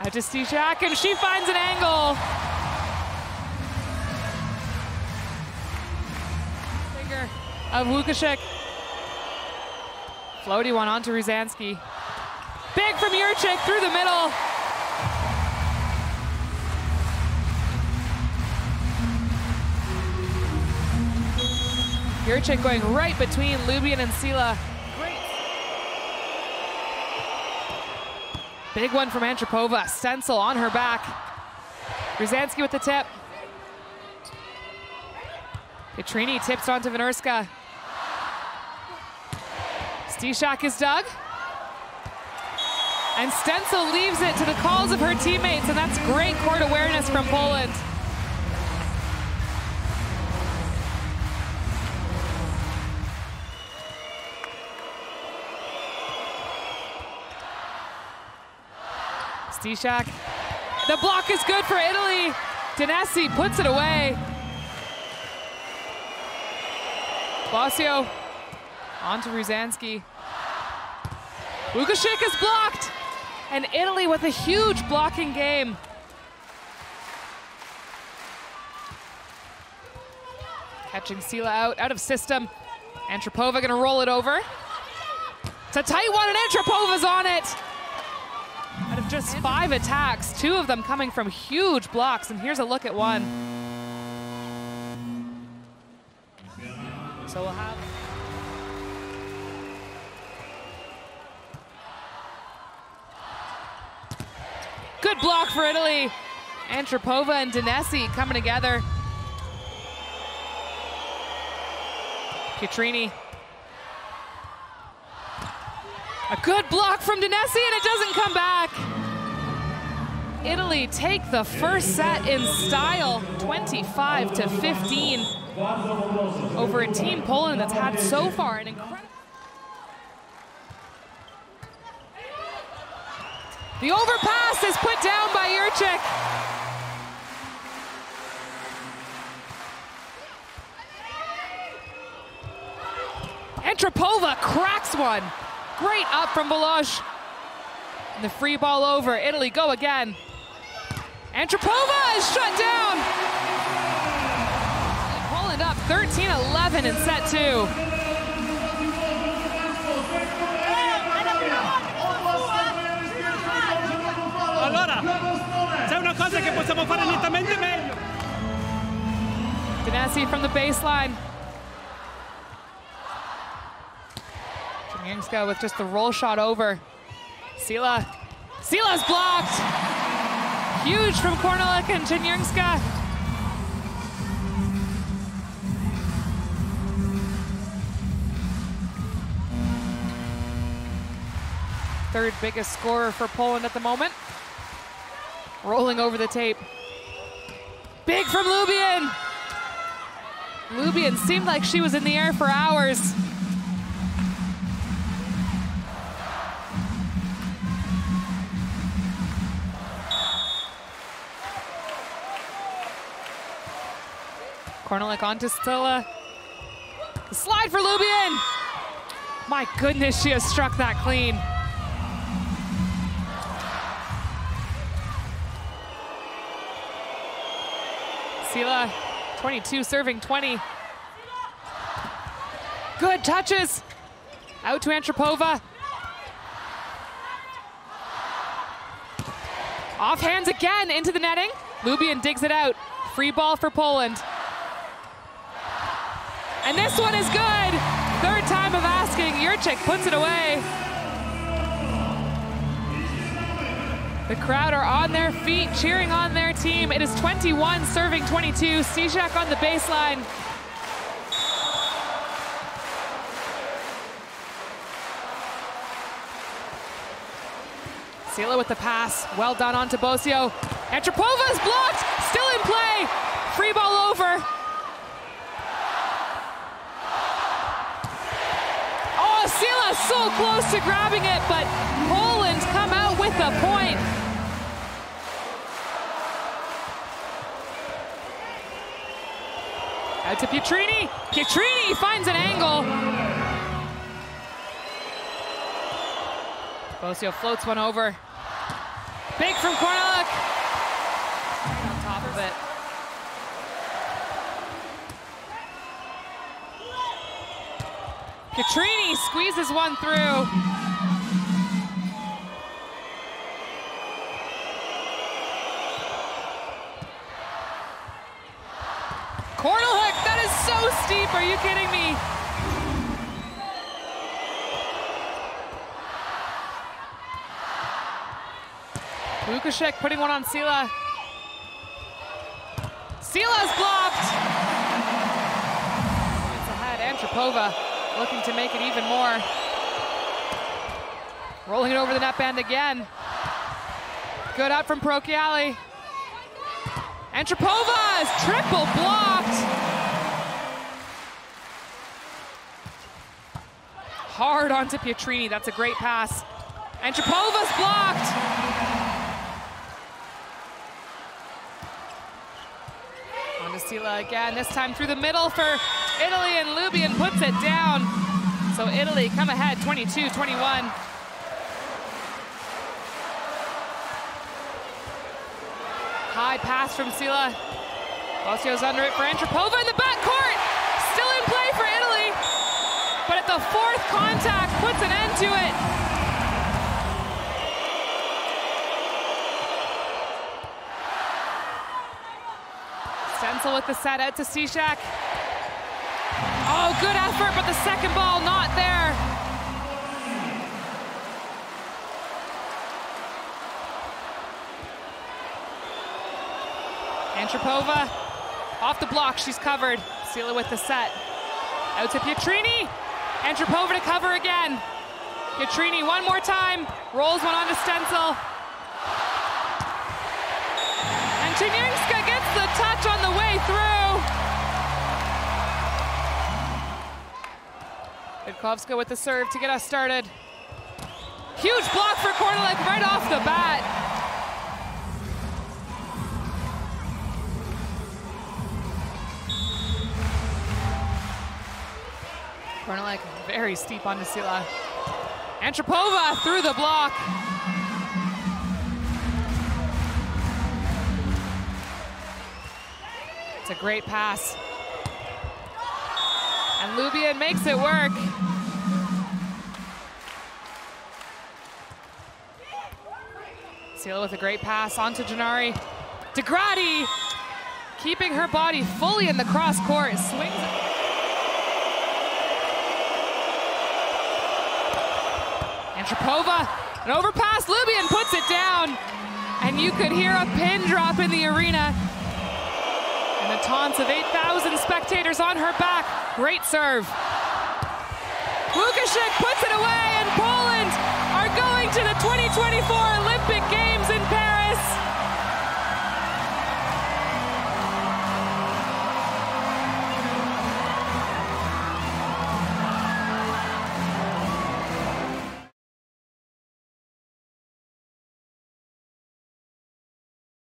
Out to Stysiak, and she finds an angle. Finger of Łukasik. Floaty one onto Różański. Big from Jurczyk through the middle. Jurczyk going right between Lubian and Sylla. Big one from Antropova. Stenzel on her back. Różański with the tip. Pietrini tips onto Wenerska. Stysiak is dug. And Stenzel leaves it to the calls of her teammates, and that's great court awareness from Poland. Stysiak. The block is good for Italy. Danesi puts it away. Bosio onto Różański. Łukasik is blocked. And Italy with a huge blocking game. Catching Sylla out, out of system. Antropova gonna roll it over. It's a tight one and Antropova's on it. Just five attacks, two of them coming from huge blocks, and here's a look at one. So we'll have Good block for Italy. Antropova and Danesi coming together. Pietrini. A good block from Danesi and it doesn't come back. Italy take the first set in style, 25 to 15 over a team Poland that's had so far an incredible The overpass is put down by Jurczyk. Antropova cracks one. Great up from. And the free ball over. Italy go again. Antropova is shut down. Poland up 13-11 in set two. Allora, c'è una cosa che possiamo fare nettamente meglio. Danesi from the baseline. Czyrniańska with just the roll shot over. Sylla. Sylla's blocked. Huge from Korneluk and Czyrniańska. Third biggest scorer for Poland at the moment. Rolling over the tape. Big from Lubian. Lubian seemed like she was in the air for hours. Korneluk onto Stilla. Slide for Lubian. My goodness, she has struck that clean. Sylla, 22 serving 20. Good touches. Out to Antropova. Off hands again into the netting. Lubian digs it out. Free ball for Poland. And this one is good. Third time of asking. Jurczyk puts it away. The crowd are on their feet, cheering on their team. It is 21 serving 22. Stysiak on the baseline. Sylla with the pass. Well done onto Bosio. Antropova is blocked. Still in play. Free ball over. Sylla so close to grabbing it, but Poland come out with a point. Out to Pietrini. Pietrini finds an angle. Bosio floats one over. Big from Korneluk. On top of it. Katrini squeezes one through. Korneluk, that is so steep. Are you kidding me? Łukasik putting one on Sylla. Sylla's blocked. It's ahead. Antropova looking to make it even more. Rolling it over the net band again. Good up from Prochiali. Antropova is triple blocked. Hard onto Pietrini. That's a great pass. And Antropova's blocked. On to Sylla again, this time through the middle for Italy, and Lubian puts it down. So Italy come ahead 22-21. High pass from Sylla. Bosio's under it for Antropova in the backcourt. Still in play for Italy. But at the fourth contact, puts an end to it. With the set out to Stysiak. Good effort, but the second ball not there. Antropova off the block, she's covered. Sylla with the set. Out to Pietrini. Antropova to cover again. Pietrini one more time, rolls one onto Stenzel. And Czyrniańska Witkowska with the serve to get us started. Huge block for Korneluk right off the bat. Korneluk very steep onto Sylla. Antropova through the block. It's a great pass. And Lubian makes it work. Sylla with a great pass onto Gennari. DeGradi keeping her body fully in the cross court. Swings. Antropova, an overpass, Lubian puts it down. And you could hear a pin drop in the arena. And the taunts of 8,000 spectators on her back. Great serve. Łukasik puts it away and pulls